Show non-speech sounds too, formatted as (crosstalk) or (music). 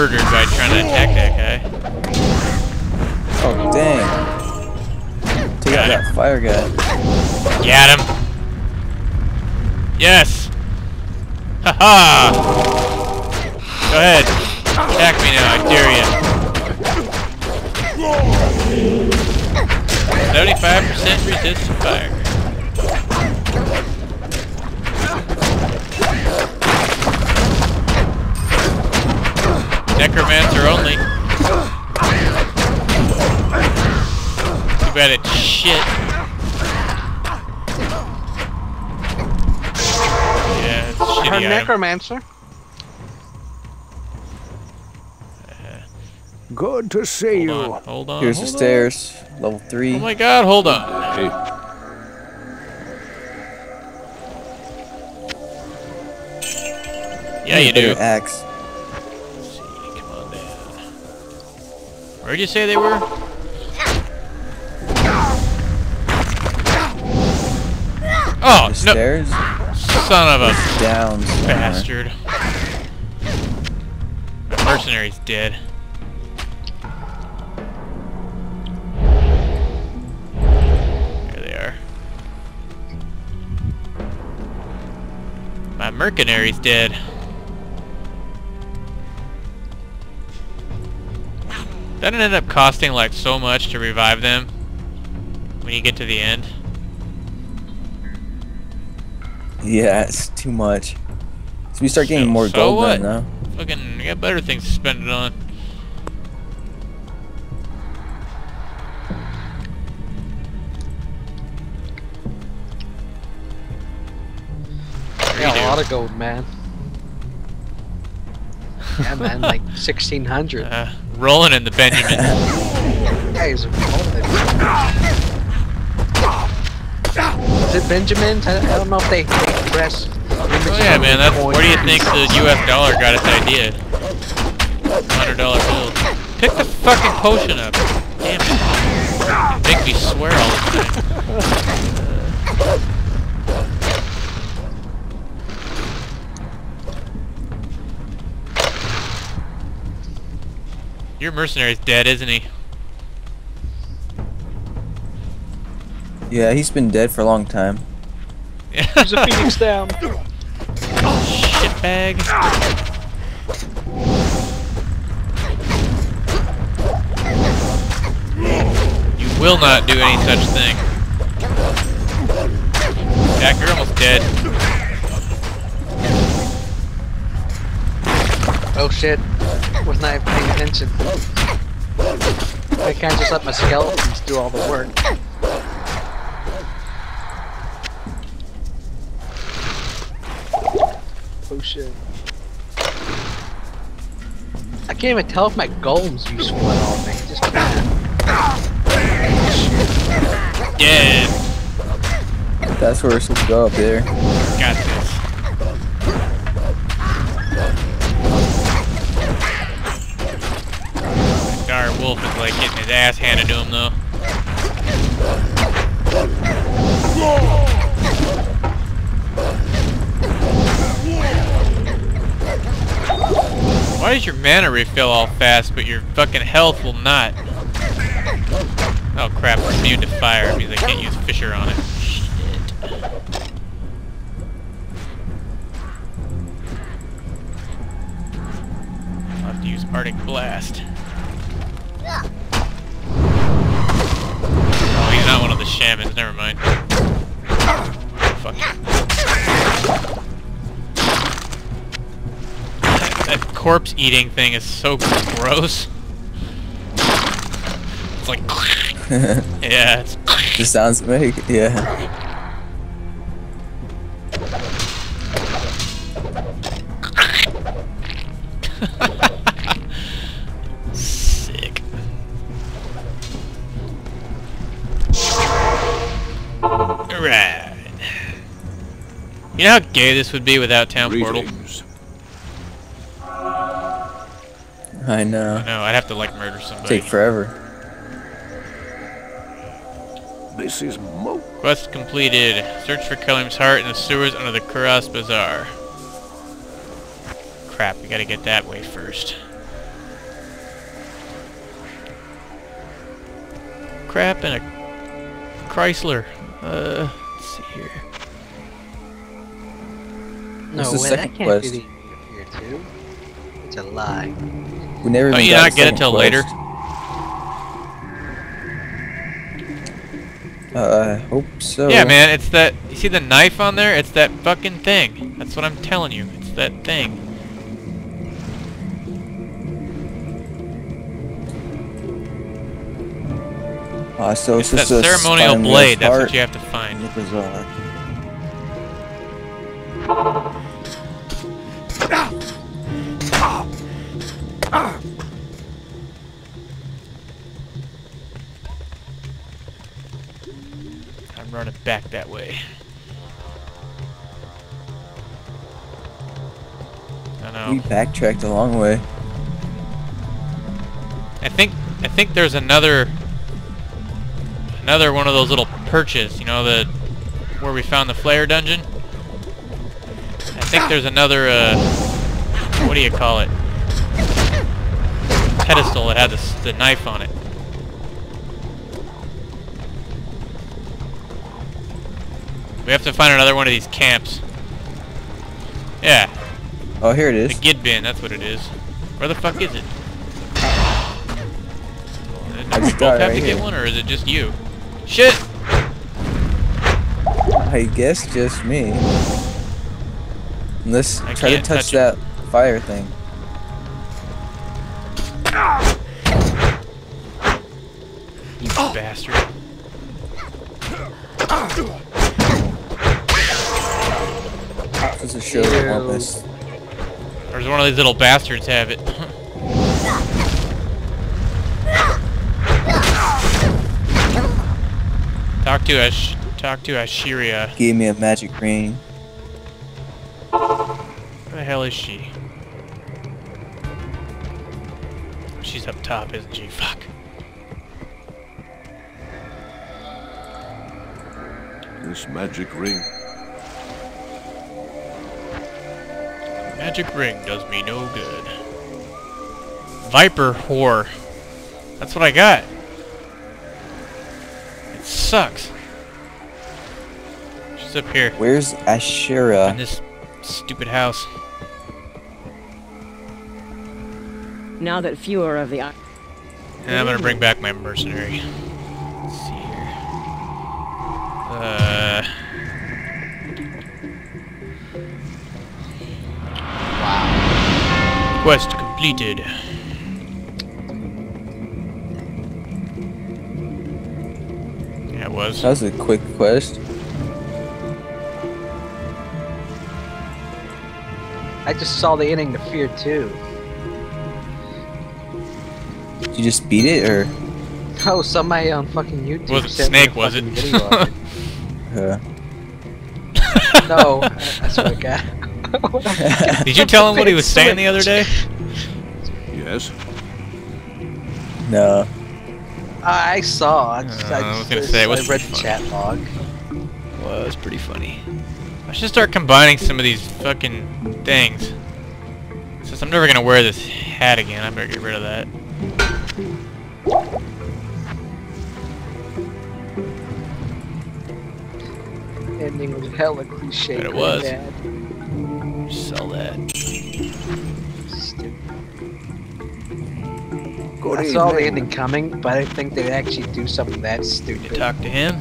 murdered by trying to attack that guy. Oh, dang. Take out Got that fire guy. Got him. Yes. Haha. Go ahead. Attack me now. I dare you. Seventy-five percent resist fire. Necromancer only. Too bad it's shit. Yeah, it's Her shitty item. necromancer. Good to see Hold you. on, hold on. Here's the hold on. stairs. Level 3. Oh my god, hold on. Hey, Yeah, you do. Better Axe. Where'd you say they were? Oh, The no, stairs. son of a Down. bastard. The mercenary's dead. There they are. My mercenary's dead. Doesn't it end up costing like so much to revive them when you get to the end? Yeah, it's too much. So we start getting So- more so gold what? then, though. Fucking, I got better things to spend it on. Yeah, Redo. a lot of gold, man. (laughs) Yeah, man, like 1600. Uh, rolling in the Benjamin. (laughs) Guys, Is it Benjamin? I, I don't know if they, they press. oh yeah, man. That's, where do you think the U.S. dollar got its idea? Hundred dollar bill. Pick the fucking potion up. Damn it. Make me swear all the time. (laughs) Your mercenary's dead, isn't he? Yeah, he's been dead for a long time. Yeah. There's a phoenix (laughs) down. Shitbag. You will not do any such thing. Jack, you're almost dead. Oh shit. Was not even paying attention. I can't just let my skeletons do all the work. Oh shit. I can't even tell if my golem's useful at all, man. Just Dead. That's where we're supposed to go up there. Got Wolf is like getting his ass handed to him though. Why does your mana refill all fast, but your fucking health will not? Oh crap, it's immune to fire means I can't use Fissure on it. Shit. I'll have to use Arctic Blast. Oh, he's not one of the shamans, never mind. Fuck. That, that corpse eating thing is so gross. It's like, (laughs) (laughs) yeah, it's the sounds it make. Yeah. Alright. You know how gay this would be without Town Portal? I know. No, I'd have to, like, murder somebody. Take forever. This is Mo. Quest completed. Search for Khalim's heart in the sewers under the Kurast Bazaar. Crap, we gotta get that way first. Crap and a Chrysler. Uh, let's see here. No What's the way, second that can't quest? be the here too. It's a lie. We never Oh, even you not get it second till later? Uh, I hope so. Yeah, man, it's that. You see the knife on there? It's that fucking thing. That's what I'm telling you. It's that thing. Uh, so It's it's, that a ceremonial blade. That's what you have to find. in the bazaar. I'm running back that way. I We know. backtracked a long way. I think I think there's another another one of those little perches. You know the where we found the Flayer dungeon. I think there's another. Uh, what do you call it? Pedestal that had the, the knife on it. We have to find another one of these camps. Yeah, Oh, here it is. the. Gidbinn, that's what it is. Where the fuck is it? Do we both have right to get one, or is it just you? Shit! I guess just me. Let's I try to touch, touch that fire thing. You oh. bastard. Just to show the Ew. compass. Does one of these little bastards have it? Talk to Ash. Talk to Asheara. Gave me a magic ring. Where the hell is she? She's up top, isn't she? Fuck. This magic ring. Magic ring does me no good. Viper whore. That's what I got. It sucks. She's up here Where's Asheara? in this stupid house. Now that fewer of the And I'm gonna bring back my mercenary. Let's see here. Uh. Wow. Quest completed. Was. That was a quick quest. I just saw the ending to Fear 2. Did you just beat it or? Oh, somebody on fucking YouTube Wasn't sent Snake, was it? video it. Uh, No, I, I swear to God. (laughs) Did you tell him what he was saying the other day? (laughs) Yes. no. I saw. I, just, Uh, I was gonna say, it I was read pretty the chat log. Well, it was pretty funny. I should start combining some of these fucking things. Since I'm never gonna wear this hat again, I better get rid of that. Ending was hella cliche. Bet it was. granddad. Sell that. Good I saw the ending coming, but I didn't think they'd actually do something that You stupid. talk to him?